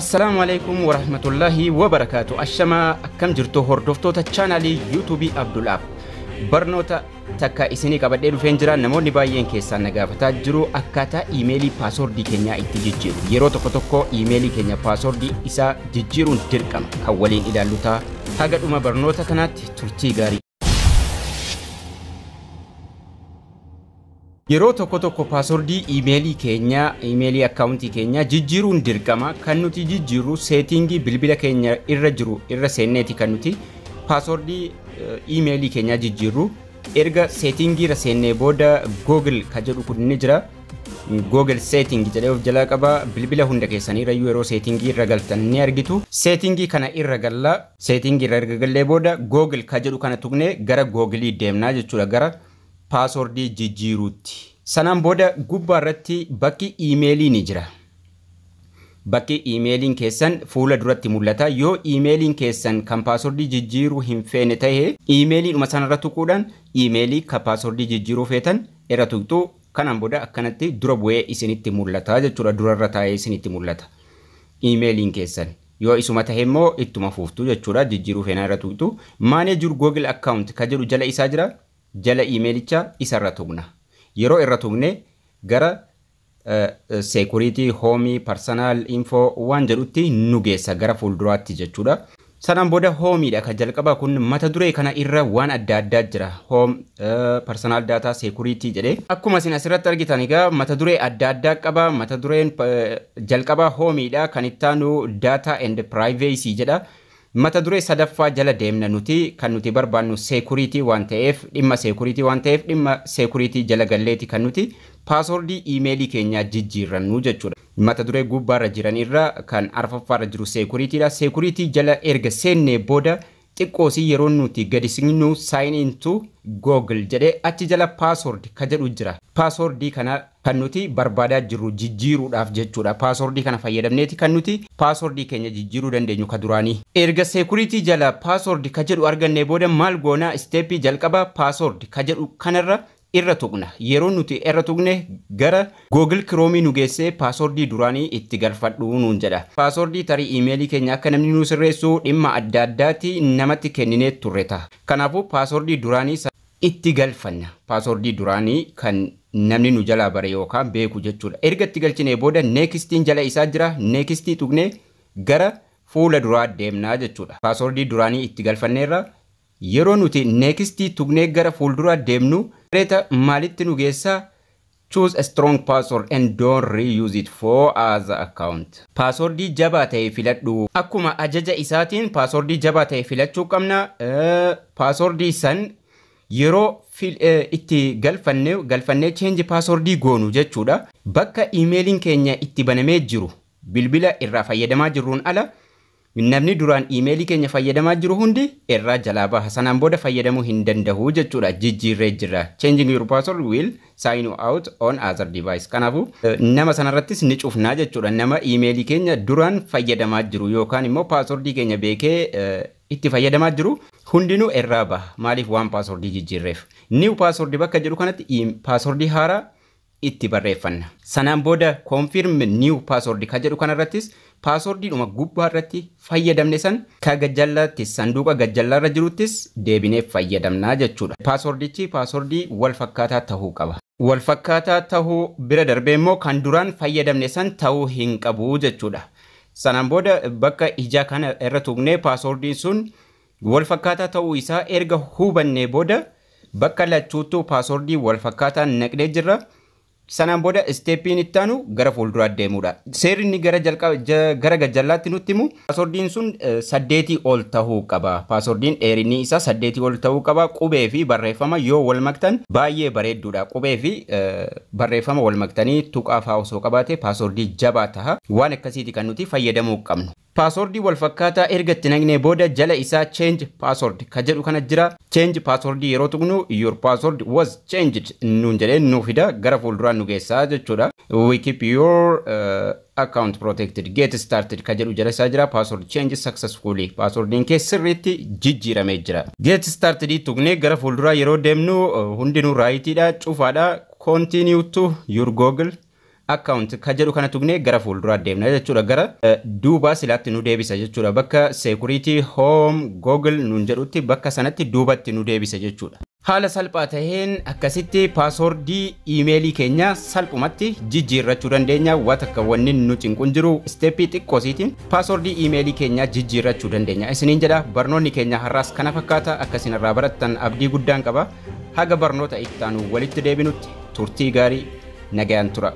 Assalaamu alaikum warahmatullaahi wabarakaatu. Ashamaa akkam jirtu hordoftoota chaanaalii yuutuubii Abdulaaf. Barnoota takka isinii qabadhee dhufeen jira namoonni baay'een keessaan na gaafataa jiru akkaataa iimeelii paasoordii keenyaa itti jijjiiru. Yeroo tokko tokko iimeelii keenya paasoordii isaa jijjiiruun dirqama kan waliin ilaallu ta'a. Haga dhuma barnoota kanaatti turtii gaarii. Yeroo tokko tokko paasoordii iimeelii keenyaa iimeelii akkaawuntii keenyaa jijjiiruun dirqama. Kan nuti jijjiirru seetingii bilbila keenya irra jiru irra seenneeti kan nuti paasoordii iimeelii keenyaa jijjiirru. Erga seetingii irra seennee booda google ka jedhu kun ni jira. Google setting jedhee of jalaa qaba. Bilbila hunda keessaniirrayyuu yeroo seetingii irra galtan ni argitu. Seetingii kana irra gallaa seetingii irra erga gallee booda google ka jedhu kana tuqnee gara googilii deemnaa jechuudha. Gara paasoordii jijjiiruutti. Sanaan booda gubbaa irratti bakki iimeelii ni jira. Bakki iimeeliin keessan fuula duratti mul'ata. Yoo iimeeliin keessan kan paasoordii jijjiiruu hin feene ta'e iimeeliidhuma sanarra tuquudhaan iimeelii kan paasoordii jijjiiruu feetan irra tuqxu kanaan booda akkanatti dura bu'ee isinitti mul'ata jechuudha. Durarra taa'ee isinitti mul'ata. Iimeeliin keessan. Yoo isuma ta'e immoo ittuma fuuftu jechuudha. Jijjiiruu feenaa irra tuqxu. Maaneejur Google Account ka jedhu jala isaa jira. Jala iimeelichaa isarra tuqna. Yeroo irra tuqne gara seekuriitii, hoomii, parsanaal infoo waan jedhutti nu geessa gara fuulduraatti jechuudha. Sanaan booda hoomiidha kan jalqabaa kun mata duree kana irra waan adda addaa jira. Hoom, parsanaal daataa, seekuriitii jedhee. Akkuma isin asirratti argitan egaa mata duree adda addaa qaba. Mata dureen jalqabaa hoomiidha kan ittaanu daataa and privacy jedha. Mata duree sadaffaa jala deemna nuti kan nuti barbaannu seekuriitii waan ta'eef dhimma seekuriitii waan ta'eef dhimma seekuriitii jala galleeti kan nuti paasoordii iimeelii keenyaa jijjiirrannu jechuudha. Mata duree gubbaarra jiran irra kan arfaffaarra jiru seekuriitiidha. Seekuriitii jala erga seennee booda xiqqoosii yeroo nuti gadi siqnu sign into google jedhee achi jala paasoord ka jedhu jira. Paasoordii kana kan nuti barbaadaa jirru jijjiiruudhaaf jechuudha. Paasoordii kana fayyadamneeti kan nuti paasoordii keenya jijjiiruu dandeenyu ka duraanii. Erga seekuriitii jala paasoord ka jedhu argannee booda maal goonaa isteeppii jalqabaa paasoord ka jedhu kanarra irra tuqna. Yeroo nuti irra tuqne gara Google Chrome nu geessee paasoordii duraanii itti galfadhu nuun jedha. Paasoordii tarii iimeelii keenya akka namni nu sirreessu dhimma adda addaati namatti kenninee turre ta'a. Kanaafuu paasoordii duraanii itti galfanna. Paasoordii duraanii kan namni nu jalaa bare yookaan beeku jechuudha. Erga itti galchinee booda neekistiin jala isaa jira. Neekistii tuqnee gara fuula duraa deemnaa jechuudha. Paasoordii duraanii itti galfanneerra yeroo nuti neekistii tuqnee gara fuulduraa deemnu reeta maalitti nu geessaa choose a strong password and don't reuse it for other account. Paasoordii jabaa ta'e filadhu. Akkuma ajaja isaatiin paasoordii jabaa ta'e filachuu qabna. Paasoordii san yeroo itti galfanne galfannee change paasoordii goonu jechuudha. Bakka iimeeliin keenya itti banamee jiru bilbila irraa fayyadamaa jirruun ala namni duraan iimeelii keenya fayyadamaa jiru hundi irraa jalaa baha sanaan booda fayyadamuu hin danda'u jechuudha. Jijjiirree jira. Changing your password will sign out on other device. Kanaafu nama sanarrattis ni cufnaa jechuudha. Nama iimeelii keenya duraan fayyadamaa jiru yookaan immoo paaswordii keenya beekee itti fayyadamaa jiru hundinuu irraa baha. Maaliif waan paaswordii jijjiirreef? New paaswordii bakka jedhu kanatti paaswordii haaraa itti barreeffanna. Sanaan booda confirm new password ka jedhu kanarrattis paaswordiidhuma gubbaa irratti fayyadamne san ka gajjallaatti sanduuqa gajjallaarra jiruttis deebinee fayyadamnaa jechuudha. Paaswordichi paaswordii wal fakkaataa ta'uu qaba. Wal fakkaataa ta'uu bira darbee immoo kan duraan fayyadamne san ta'uu hin qabu jechuudha. Sanaan booda bakka ijaa kana irra tuqnee paaswordiin sun wal fakkaataa ta'uu isaa erga hubannee booda bakka lachuuttuu paaswordii wal fakkaataa naqnee jirra. Sanaan booda isteeppiin ittaanu gara fuulduraa deemuudha. Seerri inni gara gajjallaatti nutti himu paasoordiin sun saddeetii ol ta'uu qaba. Paasoordiin dheerinni isaa saddeetii ol ta'uu qaba. Qubee fi barreeffama yoo wal maktan baay'ee bareedduudha. Qubee fi barreeffama wal maktanii tuqaa fa'aa osoo qabaate paasoordii jabaa taha. Waan akkasiiti kan nuti fayyadamuu qabnu. Paasoordii wal fakkaataa erga itti naqnee booda jala isaa change password ka jedhu kana jira. Change password yeroo tuqnu your password was changed nuun jedhee nu fida gara fuulduraan nu geessaa jechuudha. We keep your uh, account protected get started ka jedhu jala isaa jira. Password change successfully. Passwordiin kee sirriitti jijjiiramee jira. Get started tuqnee gara fuulduraa yeroo deemnu uh, hundinuu raayitiidha cufaadha. Continue to your Google account ka jedhu kana tuqnee gara fuulduraa deemna jechuudha gara duubaa silaatti nu deebisa jechuudha bakka security home google nuun jedhutti bakka sanatti duubatti nu deebisa jechuudha. Haala salphaa taheen akkasitti paasoordii iimeelii keenya salphumatti jijjiirrachuu dandeenya waan takka wanni nu cinqun jiru isteeppii xiqqoosiitiin paasoordii iimeelii keenya jijjiirrachuu dandeenya. Isiniin jedha barnoonni keenya har'aas kana fakkaata akkasin irraa barattan abdii guddaan qaba. Haga barnoota itti aanu walitti deebinutti turtii gaarii nagayaan tura.